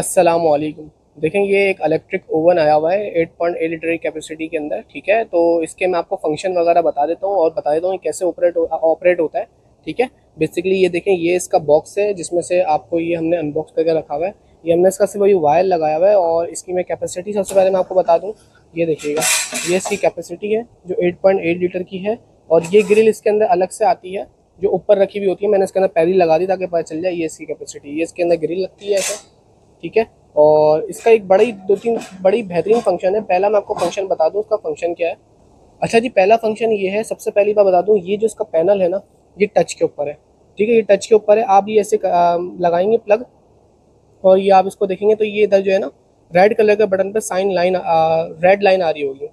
असलकुम देखें, ये एक इलेक्ट्रिक ओवन आया हुआ है 8.8 लीटर की कैपेसिटी के अंदर, ठीक है? तो इसके मैं आपको फ़ंक्शन वगैरह बता देता हूँ और बता देता हूँ कैसे ऑपरेट ऑपरेट होता है, ठीक है? बेसिकली ये देखें, ये इसका बॉक्स है, जिसमें से आपको ये हमने अनबॉक्स करके रखा हुआ है। ये हमने इसका सिर्फ़ वही वायर लगाया हुआ है और इसकी मैं कैपेसिटी सबसे पहले मैं आपको बता दूँ, ये देखिएगा, ये इसकी कैपेसिटी है, जो एट लीटर की है और ये ग्रिल इसके अंदर अलग से आती है, जो ऊपर रखी हुई होती है, मैंने इसके अंदर पहली लगा दी ताकि पता चल जाए ये इसकी कैपेसिटी ये इसके अंदर ग्रिल लगती है ऐसे। ठीक है? और इसका एक बड़ी, दो तीन बड़ी बेहतरीन फ़ंक्शन है। पहला मैं आपको फ़ंक्शन बता दूँ, उसका फ़ंक्शन क्या है? अच्छा जी, पहला फ़ंक्शन ये है, सबसे पहली बार बता दूँ, ये जो इसका पैनल है ना, ये टच के ऊपर है। ठीक है, ये टच के ऊपर है। आप ये ऐसे लगाएँगे प्लग और ये आप इसको देखेंगे तो ये इधर जो है ना रेड कलर के बटन पर साइन लाइन रेड लाइन आ रही होगी।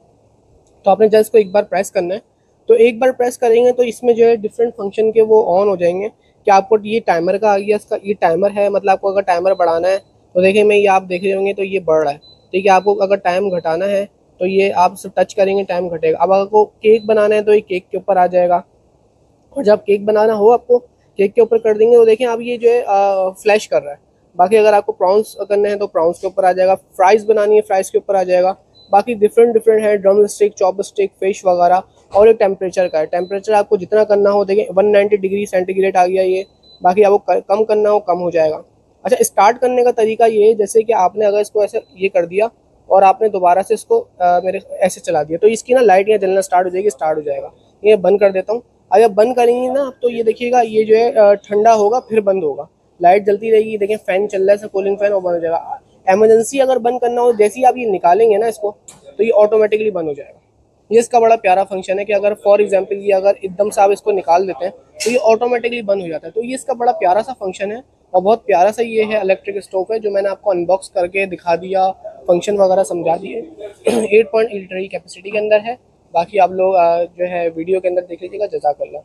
तो आपने जस्ट को एक बार प्रेस करना है। तो एक बार प्रेस करेंगे तो इसमें जो है डिफरेंट फ़ंक्शन के वो ऑन हो जाएँगे। कि आपको ये टाइमर का आ गया इसका ये टाइमर है? मतलब आपको अगर टाइमर बढ़ाना है तो देखिए, मैं ये आप देख रहे होंगे तो ये बढ़ रहा है। ठीक है आपको अगर टाइम घटाना है तो ये आप सिर्फ़ टच करेंगे टाइम घटेगा। अब आपको केक बनाना है तो ये केक के ऊपर आ जाएगा। और जब केक बनाना हो आपको केक के ऊपर कर देंगे तो देखें आप ये जो है फ्लैश कर रहा है। बाकी अगर आपको प्रॉन्स करने हैं तो प्रॉन्स के ऊपर आ जाएगा। फ्राइज़ बनानी है फ्राइज़ के ऊपर आ जाएगा। बाकी डिफरेंट डिफरेंट है drum stick chop stick fish वगैरह। और एक टेम्परेचर का है। टेम्परेचर आपको जितना करना हो देखें 190 डिग्री सेंटीग्रेड आ गया ये। बाकी आपको कम करना हो, कम हो जाएगा। अच्छा स्टार्ट करने का तरीका ये है जैसे कि आपने अगर इसको ऐसे ये कर दिया और आपने दोबारा से इसको आ, मेरे ऐसे चला दिया तो इसकी ना लाइट यहाँ जलना स्टार्ट हो जाएगी स्टार्ट हो जाएगा। ये बंद कर देता हूँ। अगर बंद करेंगे ना तो ये देखिएगा ये जो है ठंडा होगा फिर बंद होगा। लाइट जलती रहेगी देखें फ़ैन चल रहा है कूलिंग फ़ैन और बंद हो जाएगा। एमरजेंसी अगर बंद करना हो जैसे ही आप ये निकालेंगे ना इसको तो ये ऑटोमेटिकली बंद हो जाएगा। ये इसका बड़ा प्यारा फ़ंक्शन है कि अगर फॉर एग्ज़ाम्पल ये अगर एकदम से आप इसको निकाल देते हैं तो ये ऑटोमेटिकली बंद हो जाता है। तो ये इसका बड़ा प्यारा सा फ़ंक्शन है और बहुत प्यारा सा ये है इलेक्ट्रिक स्टोव है, जो मैंने आपको अनबॉक्स करके दिखा दिया फ़ंक्शन वगैरह समझा दिए। एट पॉइंट लीटर की कैपेसिटी के अंदर है। बाकी आप लोग जो है वीडियो के अंदर देख लीजिएगा जजाकल्ला